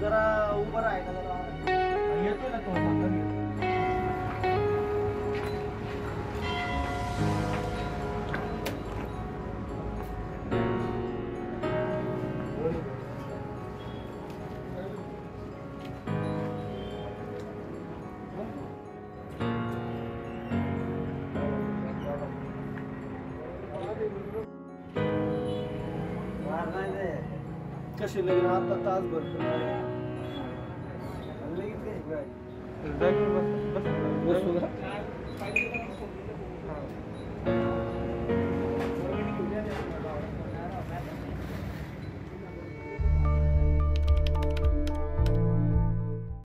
जरा उभं राहायला जरा कशी लगेच आता तासभर बसू का?